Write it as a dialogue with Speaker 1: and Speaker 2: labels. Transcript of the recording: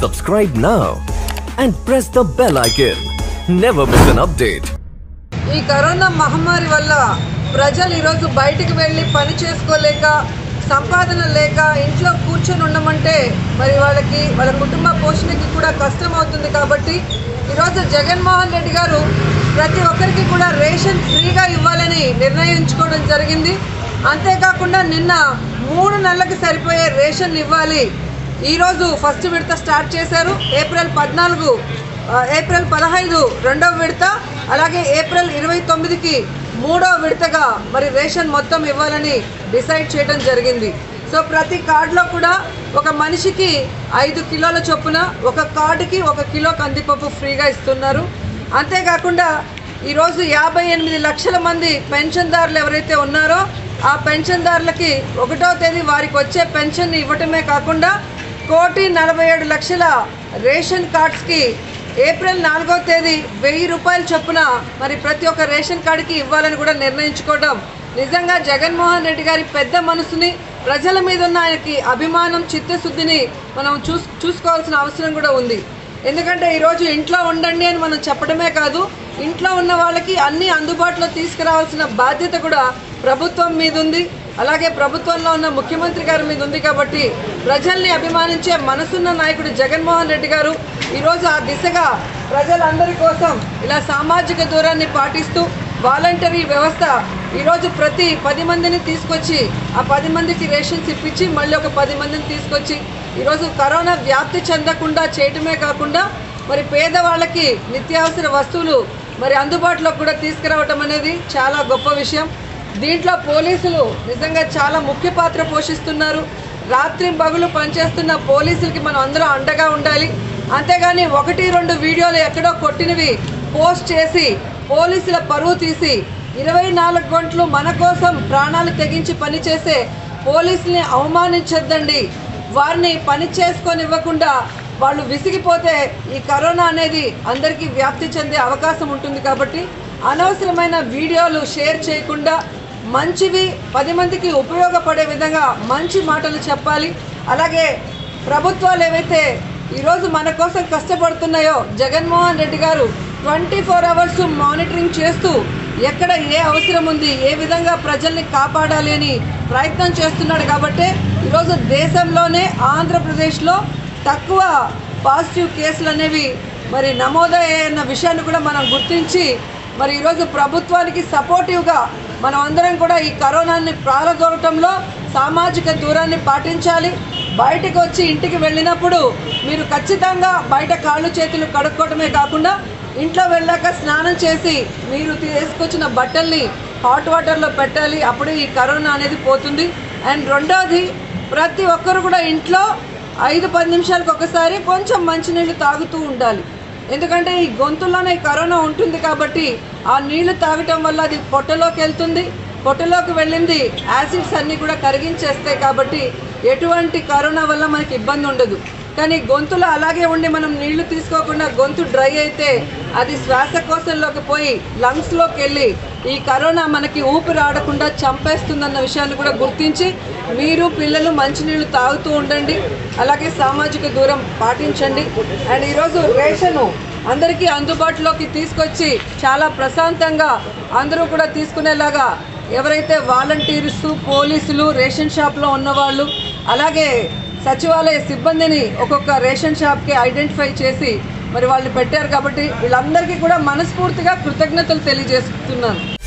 Speaker 1: Subscribe now and press the bell icon. Never miss an update.
Speaker 2: ఈ corona మహమ్మారి వల్ల ప్రజలు ఈరోజు బయటికి వెళ్ళి పని చేసుకోలేక సంపాదన లేక ఇంట్లో కూర్చొని ఉండమంటే మరి వాళ్ళకి వాళ్ళ కుటుంబ పోషణకి కూడా కష్టం అవుతుంది కాబట్టి ఈరోజు జగన్మోహన్ రెడ్డి గారు ప్రతి ఒక్కరికి కూడా రేషన్ ఫ్రీగా ఇవ్వాలని నిర్ణయించుకోవడం జరిగింది అంతేకాకుండా నిన్న మూడు నెలలకు సరిపోయే రేషన్ ఇవ్వాలి ఈరోజు ఫస్ట్ విడత స్టార్ట్ చేశారు. ఏప్రిల్ పద్నాలుగు ఏప్రిల్ పదహైదు రెండవ విడత అలాగే ఏప్రిల్ ఇరవై తొమ్మిదికి మూడవ విడతగా మరి రేషన్ మొత్తం ఇవ్వాలని డిసైడ్ చేయడం జరిగింది. సో ప్రతి కార్డులో కూడా ఒక మనిషికి ఐదు కిలోల చొప్పున ఒక కార్డుకి ఒక కిలో కందిపప్పు ఫ్రీగా ఇస్తున్నారు. అంతేకాకుండా ఈరోజు యాభై ఎనిమిది లక్షల మంది పెన్షన్దారులు ఎవరైతే ఉన్నారో ఆ పెన్షన్దారులకి ఒకటో తేదీ వారికి వచ్చే పెన్షన్ ఇవ్వటమే కాకుండా కోటి నలభై ఏడు లక్షల రేషన్ కార్డ్స్కి ఏప్రిల్ నాలుగో తేదీ వెయ్యి రూపాయలు చొప్పున మరి ప్రతి ఒక్క రేషన్ కార్డుకి ఇవ్వాలని కూడా నిర్ణయించుకోవడం. నిజంగా జగన్మోహన్ రెడ్డి గారి పెద్ద మనసుని ప్రజల మీద ఉన్న ఆయనకి అభిమానం చిత్తశుద్ధిని మనం చూస్ చూసుకోవాల్సిన అవసరం కూడా ఉంది. ఎందుకంటే ఈరోజు ఇంట్లో ఉండండి అని మనం చెప్పడమే కాదు ఇంట్లో ఉన్న వాళ్ళకి అన్నీ అందుబాటులో తీసుకురావాల్సిన బాధ్యత కూడా ప్రభుత్వం మీద ఉంది అలాగే ప్రభుత్వంలో ఉన్న ముఖ్యమంత్రి గారి మీద ఉంది కాబట్టి ప్రజల్ని అభిమానించే మనసున్న నాయకుడు జగన్మోహన్ రెడ్డి గారు ఈరోజు ఆ దిశగా ప్రజలందరి కోసం ఇలా సామాజిక దూరాన్ని పాటిస్తూ వాలంటరీ వ్యవస్థ ఈరోజు ప్రతి పది మందిని తీసుకొచ్చి ఆ పది మందికి రేషన్స్ ఇప్పించి మళ్ళీ ఒక పది మందిని తీసుకొచ్చి ఈరోజు కరోనా వ్యాప్తి చెందకుండా చేయటమే కాకుండా మరి పేదవాళ్ళకి నిత్యావసర వస్తువులు మరి అందుబాటులో కూడా తీసుకురావటం అనేది చాలా గొప్ప విషయం. దీంట్లో పోలీసులు నిజంగా చాలా ముఖ్య పాత్ర పోషిస్తున్నారు. రాత్రి పగులు పనిచేస్తున్న పోలీసులకి మనం అందరూ అండగా ఉండాలి. అంతేగాని ఒకటి రెండు వీడియోలు ఎక్కడో కొట్టినవి పోస్ట్ చేసి పోలీసుల పరువు తీసి ఇరవై నాలుగు గంటలు మన కోసం ప్రాణాలు తెగించి పనిచేసే పోలీసుల్ని అవమానించొద్దండి. వారిని పని చేసుకొని ఇవ్వకుండా వాళ్ళు విసిగిపోతే ఈ కరోనా అనేది అందరికీ వ్యాప్తి చెందే అవకాశం ఉంటుంది కాబట్టి అనవసరమైన వీడియోలు షేర్ చేయకుండా మంచివి పది మందికి ఉపయోగపడే విధంగా మంచి మాటలు చెప్పాలి. అలాగే ప్రభుత్వాలు ఏవైతే ఈరోజు మన కోసం కష్టపడుతున్నాయో జగన్మోహన్ రెడ్డి గారు ట్వంటీ ఫోర్ అవర్స్ మానిటరింగ్ చేస్తూ ఎక్కడ ఏ అవసరం ఉంది ఏ విధంగా ప్రజల్ని కాపాడాలి అని ప్రయత్నం చేస్తున్నాడు కాబట్టి ఈరోజు దేశంలోనే ఆంధ్రప్రదేశ్లో తక్కువ పాజిటివ్ కేసులు అనేవి మరి నమోదయ్యన్న విషయాన్ని కూడా మనం గుర్తించి మరి ఈరోజు ప్రభుత్వానికి సపోర్టివ్గా మనం అందరం కూడా ఈ కరోనాని ప్రాలదోరటంలో సామాజిక దూరాన్ని పాటించాలి. బయటకు వచ్చి ఇంటికి వెళ్ళినప్పుడు మీరు ఖచ్చితంగా బయట కాళ్ళు చేతులు కడుక్కోవటమే కాకుండా ఇంట్లో వెళ్ళాక స్నానం చేసి మీరు తీసుకొచ్చిన బట్టల్ని హాట్ వాటర్లో పెట్టాలి. అప్పుడే ఈ కరోనా అనేది పోతుంది. అండ్ రెండోది ప్రతి ఒక్కరు కూడా ఇంట్లో ఐదు పది నిమిషాలకు ఒకసారి కొంచెం మంచినీళ్ళు తాగుతూ ఉండాలి. ఎందుకంటే ఈ గొంతుల్లోనే ఈ కరోనా ఉంటుంది కాబట్టి ఆ నీళ్ళు తాగటం వల్ల అది పొట్టలోకి వెళ్తుంది. పొట్టలోకి వెళ్ళింది. యాసిడ్స్ అన్నీ కూడా కరిగించేస్తాయి కాబట్టి ఎటువంటి కరోనా వల్ల మనకి ఇబ్బంది ఉండదు. కానీ గొంతులో అలాగే ఉండి మనం నీళ్ళు తీసుకోకుండా గొంతు డ్రై అయితే అది శ్వాసకోశంలోకి పోయి లంగ్స్లోకి వెళ్ళి ఈ కరోనా మనకి ఊపిరి ఆడకుండా చంపేస్తుందన్న విషయాన్ని కూడా గుర్తించి మీరు పిల్లలు మంచినీళ్ళు తాగుతూ ఉండండి. అలాగే సామాజిక దూరం పాటించండి. అండ్ ఈరోజు రేషను అందరికీ అందుబాటులోకి తీసుకొచ్చి చాలా ప్రశాంతంగా అందరూ కూడా తీసుకునేలాగా ఎవరైతే వాలంటీర్స్ పోలీసులు రేషన్ షాప్లో ఉన్నవాళ్ళు అలాగే సచివాలయ సిబ్బందిని ఒక్కొక్క రేషన్ షాప్కి ఐడెంటిఫై చేసి మరి వాళ్ళు పెట్టారు కాబట్టి వీళ్ళందరికీ కూడా మనస్ఫూర్తిగా కృతజ్ఞతలు తెలియజేస్తున్నాను.